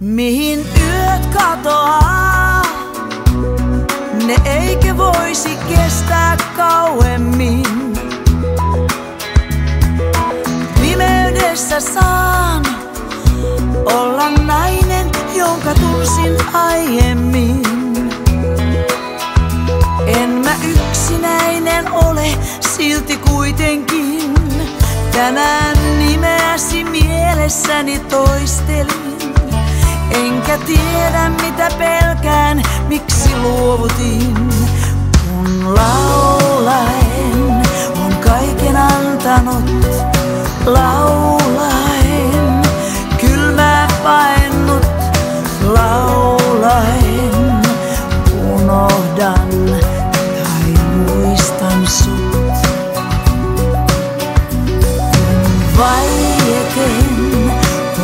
Mihin yöt katoaa, ne eikä voisi kestää kauemmin. Pimeydessä saan olla nainen, jonka tunsin aiemmin. En mä yksinäinen ole, silti kuitenkin tänään nimeäsi mielessäni toistelin. Enkä tiedä mitä pelkään, miksi luovutin. Kun laulaen on kaiken antanut, laulaen kylmää paennut, laulaen unohdan tai muistan sut. Kun vaieten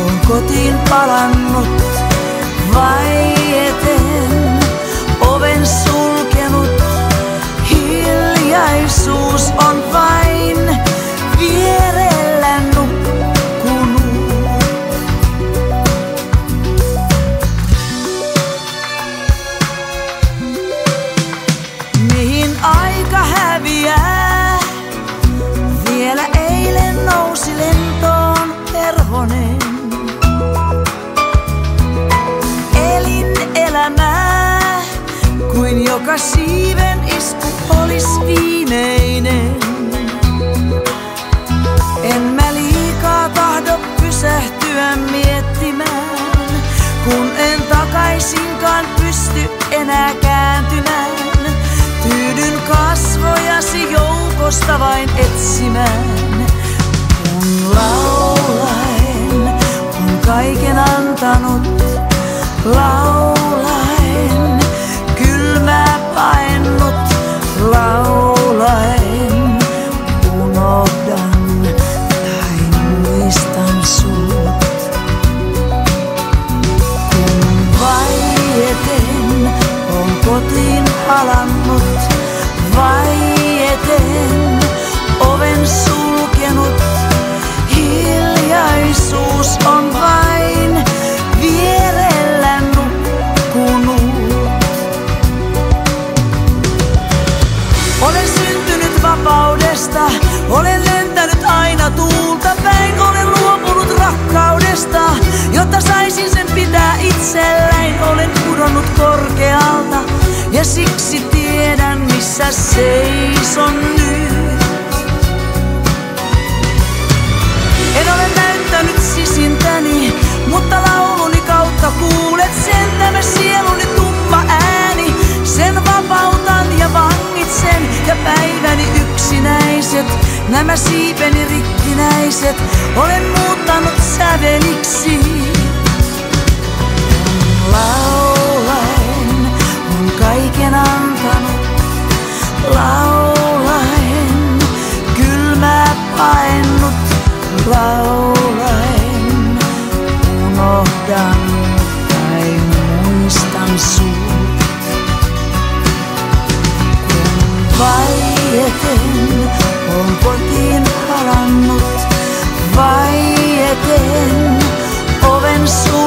on kotiin palannut, vaieten oven sulkenut. Hiljaisuus on vain vierellä nukkunut. Mihin aika häviää? Vielä eilen nousi lentoon perhonen. Joka siiven isku olis viimeinen. En mä liikaa tahdo pysähtyä miettimään, kun en takaisinkaan pysty enää kääntymään. Tyydyn kasvojasi joukosta vain etsimään. Kun laulaen on kaiken antanut, siksi tiedän missä seison nyt. En ole näyttänyt sisintäni, mutta lauluni kautta kuulet sen tämä sieluni tumma ääni. Sen vapautan ja vangitsen ja päiväni yksinäiset, nämä siipeni rikkinäiset, olen muuttanut säveliksi. Laulaen vaiheten on kotiin palannut vaieten oven suun.